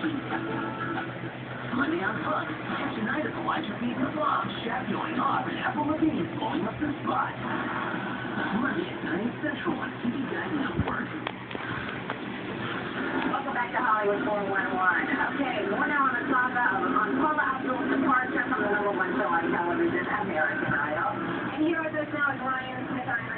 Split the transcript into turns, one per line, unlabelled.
sleep. Monday on Fox, tonight is Elijah Beaton Flop, Shaq going off, and Adam Levine blowing up the spot. Monday at 9 Central on TV Guide Network.
Welcome back to Hollywood 411. Okay, we're now on the saga of on Paula Abdul's departure from the number one show on television, American Idol. And here with us now is Ryan Smith.